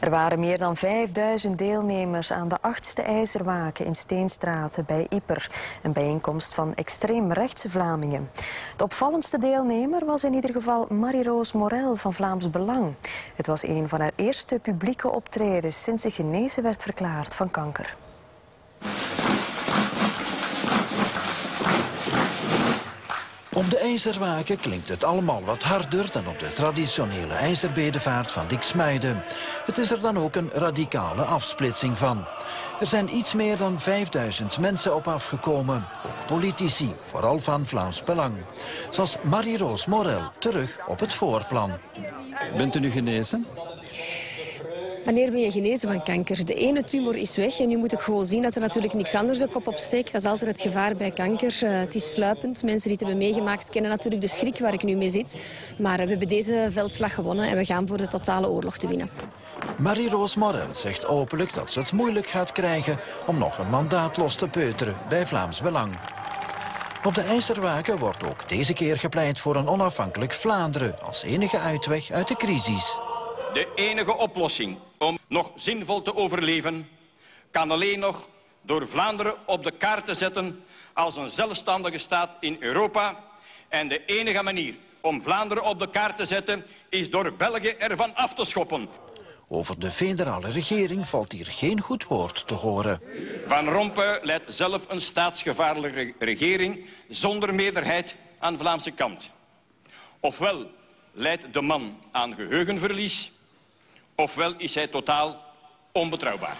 Er waren meer dan 5000 deelnemers aan de achtste ijzerwaken in Steenstraten bij Ieper. Een bijeenkomst van extreem rechtse Vlamingen. De opvallendste deelnemer was in ieder geval Marie-Roos Morel van Vlaams Belang. Het was een van haar eerste publieke optredens sinds ze genezen werd verklaard van kanker. Op de IJzerwaken klinkt het allemaal wat harder dan op de traditionele ijzerbedevaart van Diksmuiden. Het is er dan ook een radicale afsplitsing van. Er zijn iets meer dan 5000 mensen op afgekomen, ook politici, vooral van Vlaams Belang. Zoals Marie-Roos Morel, terug op het voorplan. Bent u nu genezen? Wanneer ben je genezen van kanker? De ene tumor is weg en nu moet ik gewoon zien dat er natuurlijk niks anders de kop op steekt. Dat is altijd het gevaar bij kanker. Uh, het is sluipend. Mensen die het hebben meegemaakt kennen natuurlijk de schrik waar ik nu mee zit. Maar uh, we hebben deze veldslag gewonnen en we gaan voor de totale oorlog te winnen. Marie-Roos Morel zegt openlijk dat ze het moeilijk gaat krijgen om nog een mandaat los te peuteren bij Vlaams Belang. Op de IJzerwaken wordt ook deze keer gepleit voor een onafhankelijk Vlaanderen als enige uitweg uit de crisis. De enige oplossing om nog zinvol te overleven... kan alleen nog door Vlaanderen op de kaart te zetten... als een zelfstandige staat in Europa. En de enige manier om Vlaanderen op de kaart te zetten... is door België ervan af te schoppen. Over de federale regering valt hier geen goed woord te horen. Van Rompuy leidt zelf een staatsgevaarlijke regering... zonder meerderheid aan de Vlaamse kant. Ofwel leidt de man aan geheugenverlies ofwel is hij totaal onbetrouwbaar.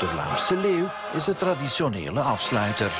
De Vlaamse leeuw is de traditionele afsluiter.